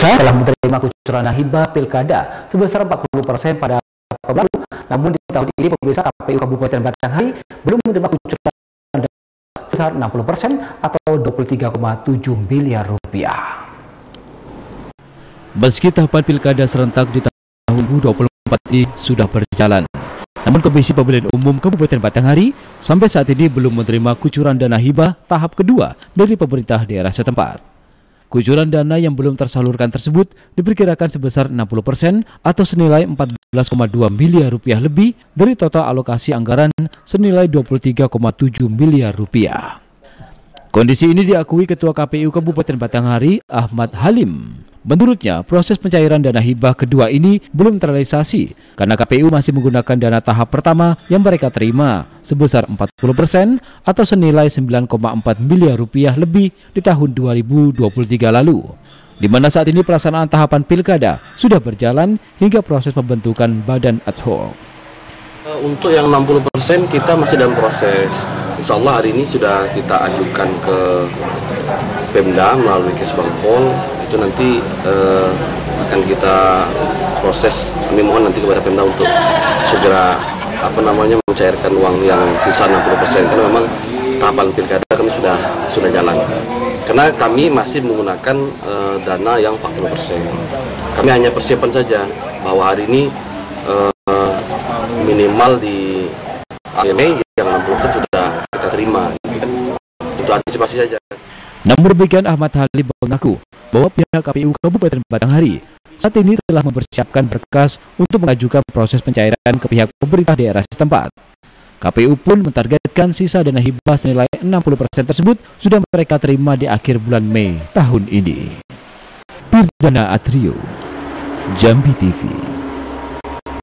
telah menerima kucuran hibah pilkada sebesar 40 persen pada tahun lalu. Namun di tahun ini pemirsa KPU Kabupaten Batanghari belum menerima kucuran sebesar 60 persen atau 23,7 miliar rupiah. Meski tahapan pilkada serentak di tahun 2024 ini sudah berjalan, namun Komisi Pemilihan Umum Kabupaten Batanghari sampai saat ini belum menerima kucuran dana hibah tahap kedua dari pemerintah daerah setempat. Kucuran dana yang belum tersalurkan tersebut diperkirakan sebesar 60 persen atau senilai 14,2 miliar rupiah lebih dari total alokasi anggaran senilai 23,7 miliar rupiah. Kondisi ini diakui Ketua KPU Kabupaten Batanghari Ahmad Halim. Menurutnya, proses pencairan dana hibah kedua ini belum terrealisasi karena KPU masih menggunakan dana tahap pertama yang mereka terima sebesar 40 persen atau senilai 9,4 miliar rupiah lebih di tahun 2023 lalu. Di mana saat ini pelaksanaan tahapan pilkada sudah berjalan hingga proses pembentukan badan ad hoc. Untuk yang 60 persen kita masih dalam proses. Insya Allah hari ini sudah kita ajukan ke Pemda melalui Kesbangpol itu nanti uh, akan kita proses. Kami mohon nanti kepada Pemda untuk segera apa namanya mencairkan uang yang sisa 60% karena memang tahapan pilkada kami sudah sudah jalan. Karena kami masih menggunakan uh, dana yang 40% kami hanya persiapan saja bahwa hari ini uh, minimal di akhir Mei yang 60% sudah kita terima. Itu antisipasi saja. Namun demikian Ahmad Halim mengaku bahwa pihak KPU Kabupaten Batanghari saat ini telah mempersiapkan berkas untuk mengajukan proses pencairan ke pihak pemerintah daerah setempat. KPU pun mentargetkan sisa dana hibah senilai 60% tersebut sudah mereka terima di akhir bulan Mei tahun ini. Pirdana Atrio, Jambi TV.